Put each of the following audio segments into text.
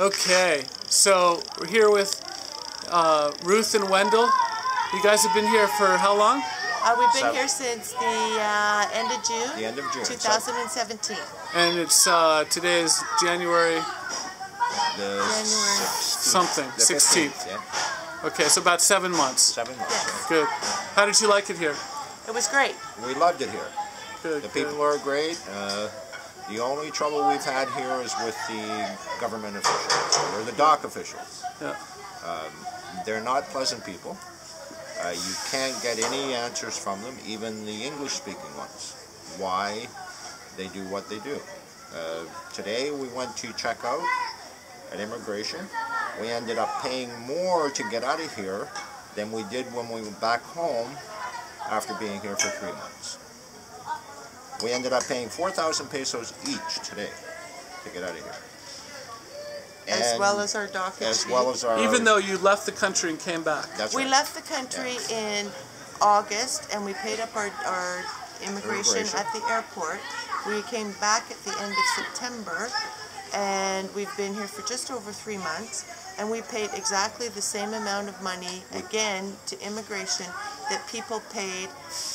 Okay, so we're here with uh, Ruth and Wendell. You guys have been here for how long? Uh, we've been Seven. here since the uh, end of June. The end of June. 2017. And it's uh, today is January The January. 16th, something, the 16th. Yeah, Okay, so about seven months. seven months. Yes. Good. How did you like it here? It was great. We loved it here. Good. The good. people are great. Uh, the only trouble we've had here is with the government officials, or the dock officials. Yeah. They're not pleasant people. Uh, you can't get any answers from them, even the English-speaking ones, why they do what they do. Uh, today we went to check out at immigration. We ended up paying more to get out of here than we did when we went back home after being here for three months. We ended up paying 4,000 pesos each today to get out of here. as well as our docket as fee. well as our Even though you left the country and came back. that's we right. left the country in August and we paid up our, our immigration, Immigration. at the airport. We came back at the end of September and we've been here for just over three months and we paid exactly the same amount of money again to immigration that people paid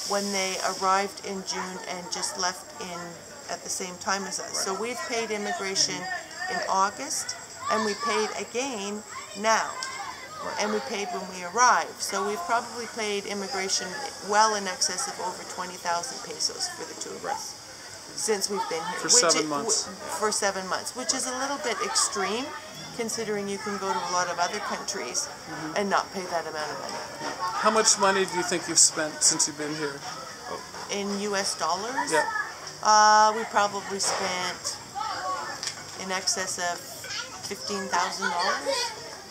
when they arrived in June and just left in at the same time as us. So we've paid immigration in August and we paid again now and we paid when we arrived. So we've probably paid immigration well in excess of over 20,000 pesos for the two of us since we've been here. For which seven months. for seven months, which is a little bit extreme considering you can go to a lot of other countries Mm-hmm. and not pay that amount of money. How much money do you think you've spent since you've been here? In US dollars, Yeah. uh, we probably spent in excess of $15,000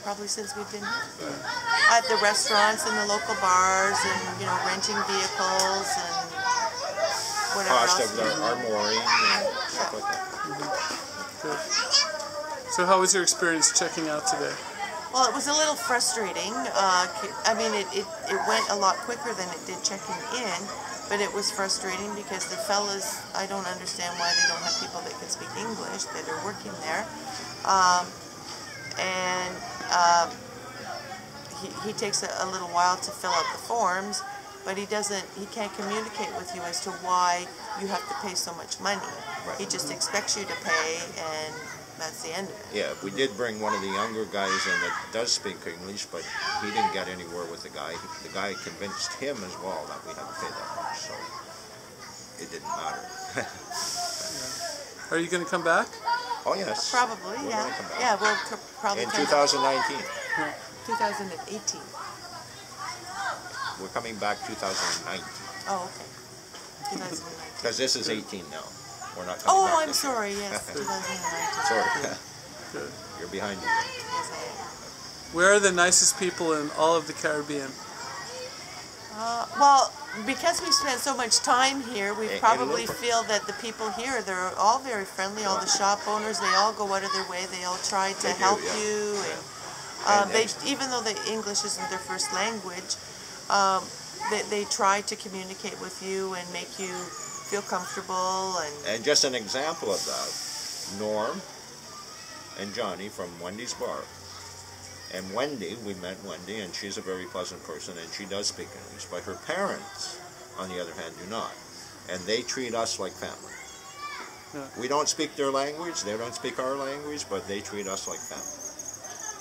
probably since we've been here. At the restaurants and the local bars and, you know, renting vehicles and whatever cost else. of the, our mooring and stuff like that. Good. So how was your experience checking out today? Well, it was a little frustrating. Uh, c- I mean, it, it, it went a lot quicker than it did checking in, but it was frustrating because the fellas, I don't understand why they don't have people that can speak English that are working there. Um, and uh, he, he takes a, a little while to fill out the forms, but he doesn't, he can't communicate with you as to why you have to pay so much money. Right. He just expects you to pay, and that's the end of it. Yeah, we did bring one of the younger guys in that does speak English, but he didn't get anywhere with the guy. The guy convinced him as well that we had to pay that much, so it didn't matter. Are you going to come back? oh yes, Probably, We're yeah. gonna come back. Yeah, we'll c- probably in come back 2019. 2018. We're coming back 2019 Oh, okay. 2019. because this is 18 now. We're not coming Oh, back I'm this year. sorry, yes, 2019. Sorry, Good. you're behind me. Yes, I am. Where are the nicest people in all of the Caribbean? Uh, well, because we spent so much time here, we In- in probably Lupa. feel that the people here, they're all very friendly. All the shop owners, they all go out of their way. They all try to They do, help yeah. you. And, uh, And they, ex- even though the English isn't their first language, um, they, they try to communicate with you and make you feel comfortable. And And just an example of that, Norm and Johnny from Wendy's Bar. And Wendy, we met Wendy, and she's a very pleasant person, and she does speak English. But her parents, on the other hand, do not. And they treat us like family. Yeah. We don't speak their language, they don't speak our language, but they treat us like family.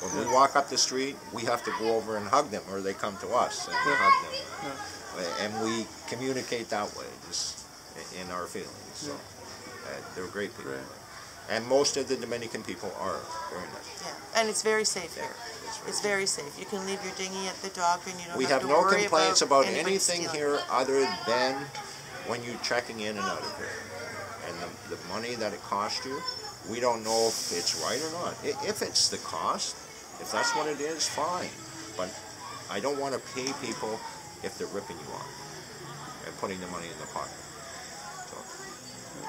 When we walk up the street, we have to go over and hug them, or they come to us and we Yeah. hug them. And we communicate that way, just in our feelings. So, uh, they're great people. Great. And most of the Dominican people are very nice. yeah, and it's very safe Yeah, here. it's very It's very safe. You can leave your dinghy at the dock, and you don't We have, have to no worry complaints about, about anything stealing. here other than when you're checking in and out of here. And the, the money that it costs you, we don't know if it's right or not. If it's the cost, if that's what it is, fine. But I don't want to pay people if they're ripping you off and putting the money in the pocket. So,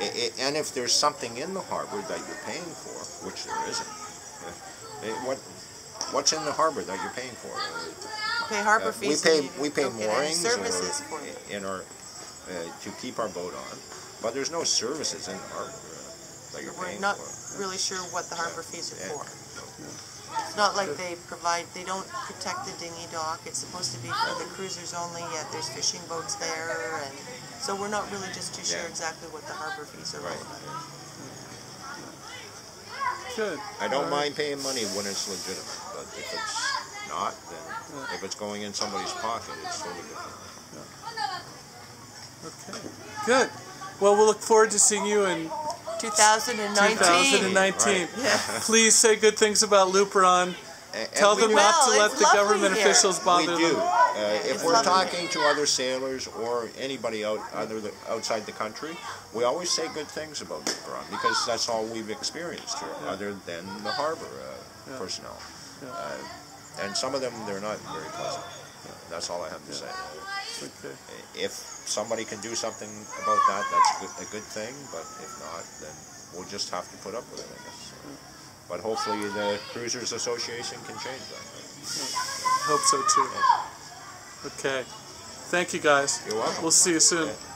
i i and if there's something in the harbor that you're paying for, which there isn't, eh, eh, what what's in the harbor that you're paying for? You pay harbor uh, we fees. pay we pay get any moorings services or for it. in our uh, to keep our boat on, but there's no services in the harbor. That We're not for. really sure what the harbor fees are Yeah. for. It's not like they provide, they don't protect the dinghy dock, it's supposed to be for the cruisers only, yet there's fishing boats there, and, so we're not really just too sure Yeah. exactly what the harbor fees are Right. about. Good. I don't All right. mind paying money when it's legitimate, but if it's not, then if it's going in somebody's pocket, it's totally different. Okay. Good. Well, we'll look forward to seeing you in 2019. 2019. Yeah. Please say good things about Luperon. A- and Tell them do- not will. to let the government here. officials We bother do. them. Uh, if It's we're lovely. talking to other sailors or anybody out other than, outside the country, we always say good things about Luperon because that's all we've experienced here, other than the harbor uh, personnel. Uh, and some of them, they're not very pleasant. That's all I have to say. Okay. If somebody can do something about that, that's a good, thing. But if not, then we'll just have to put up with it, I guess. But hopefully, the Cruisers Association can change that. Hope so too. Okay. Thank you guys. You're welcome. We'll see you soon. Yeah.